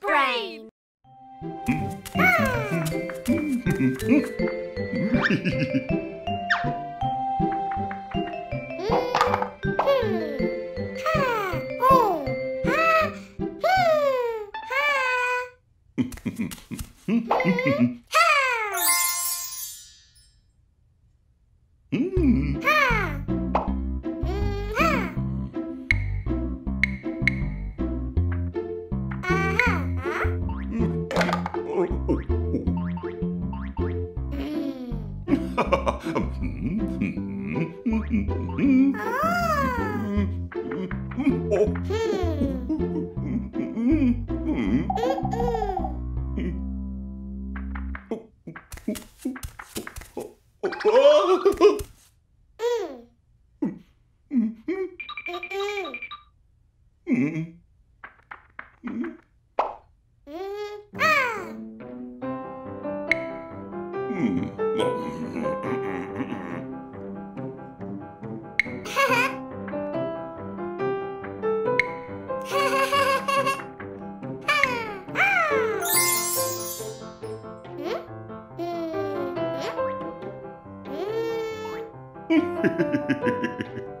brain! oh. ハハハハ!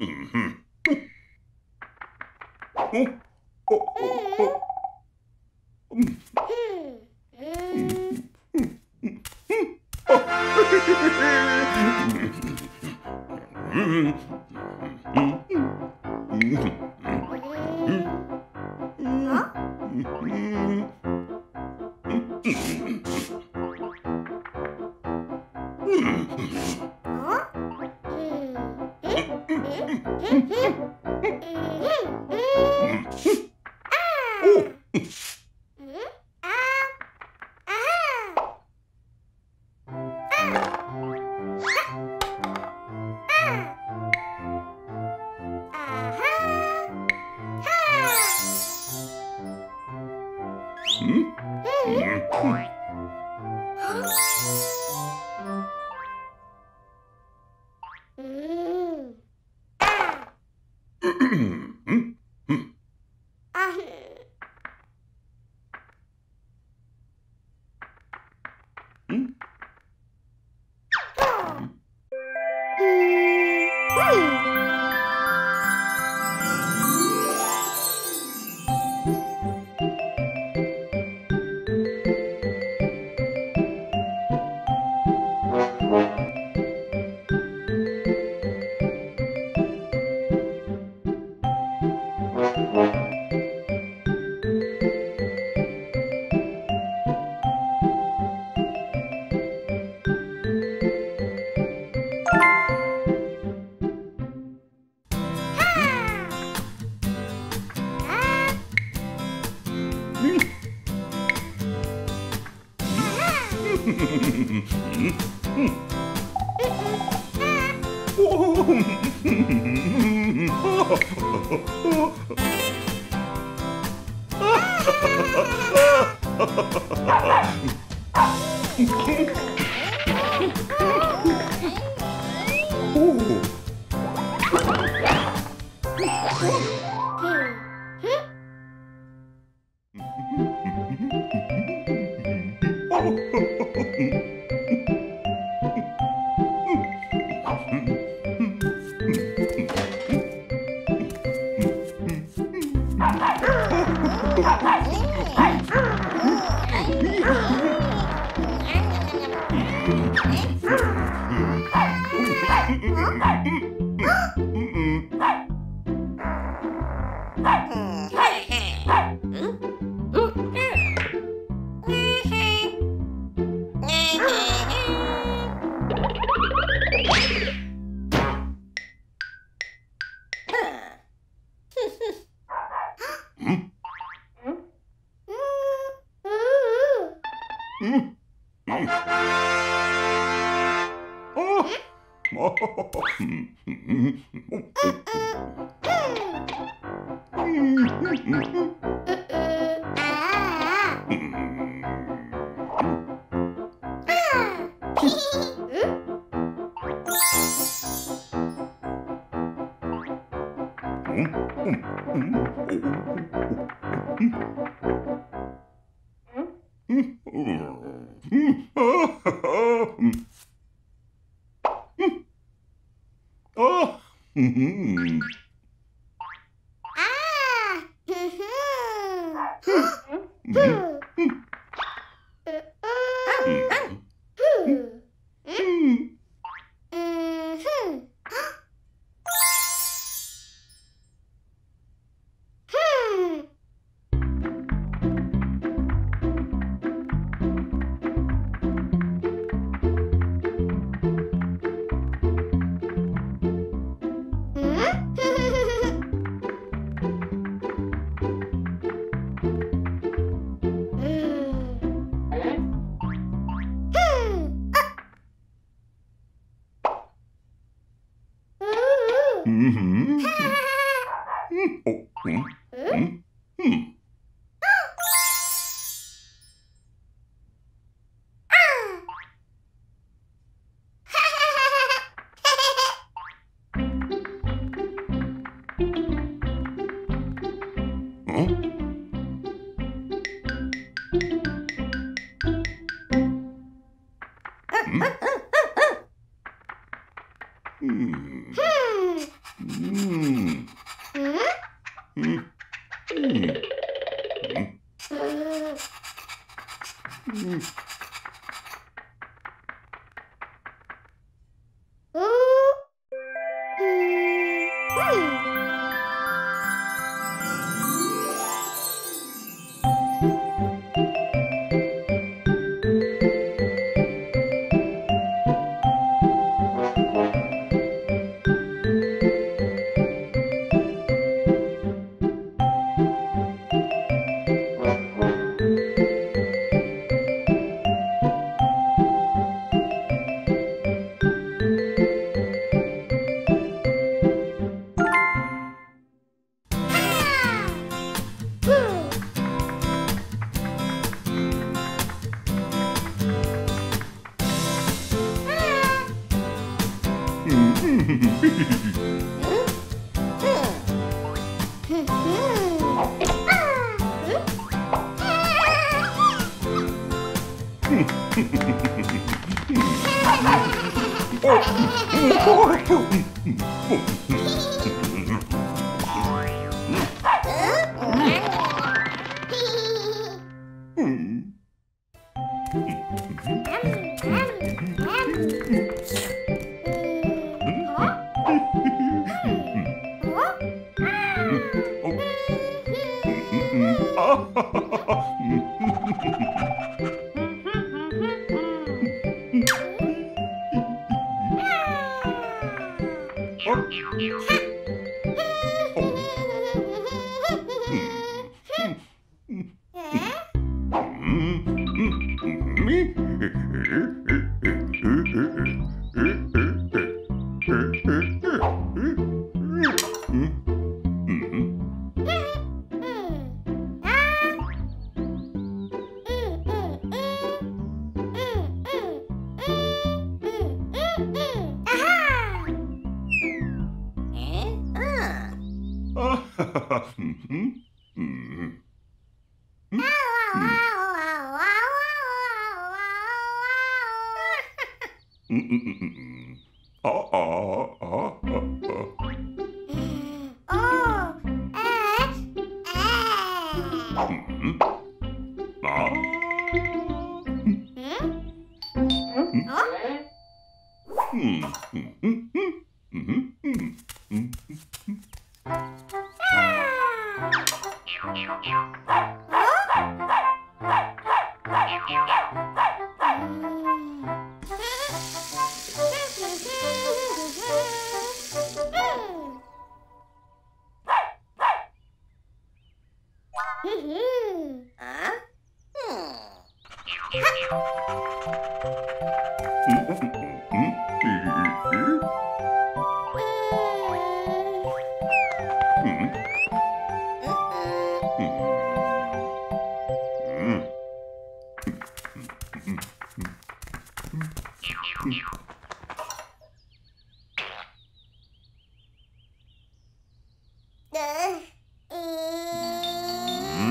Mm-hmm. Oh. Ooh. Oh. Hmm. Hmm. Hmm. Hmm. Hmm. Hmm. Mm-mm-mm. Mm-hmm.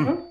Mm-hmm.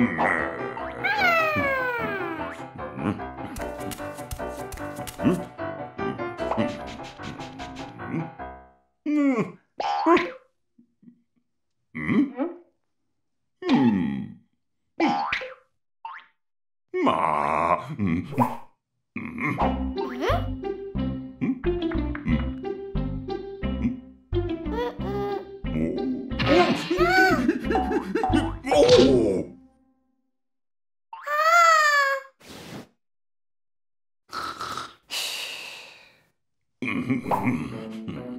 Hmm? Mm-hmm. mm-hmm. mm-hmm.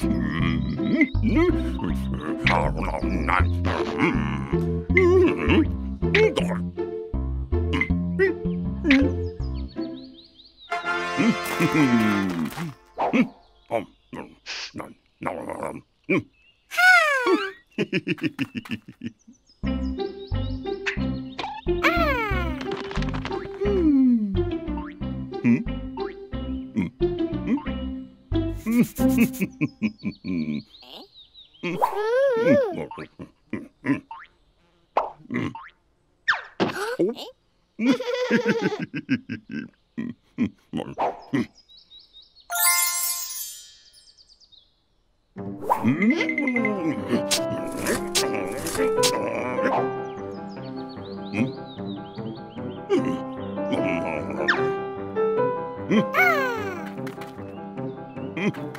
Mm-hmm. Ah! Mm-hmm.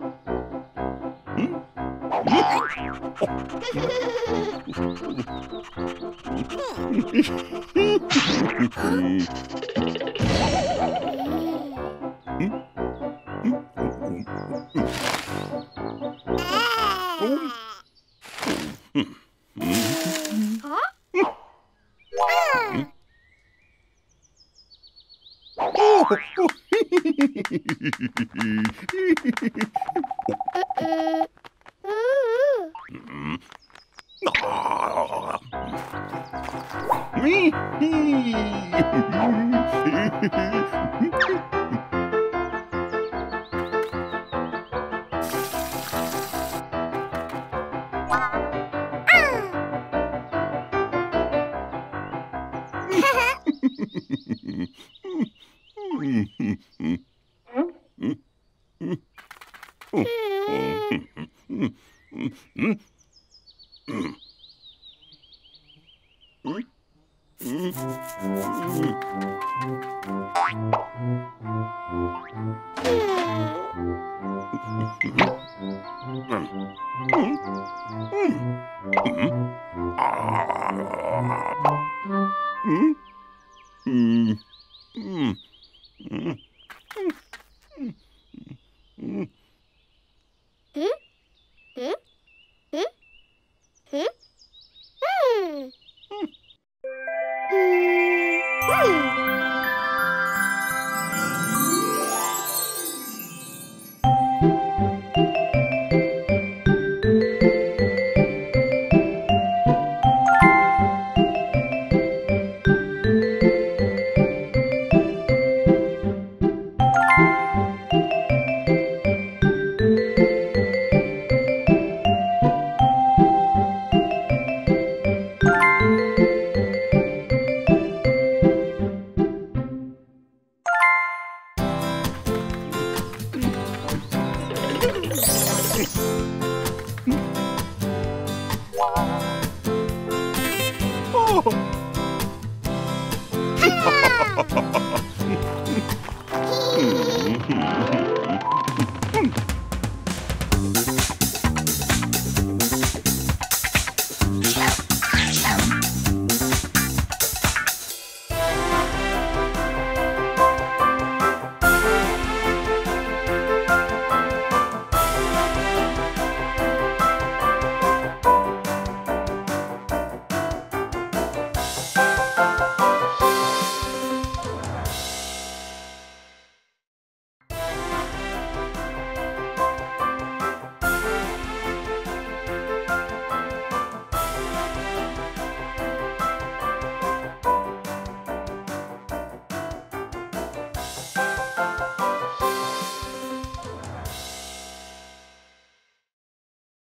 Uh-uh. Mm-hmm. Me?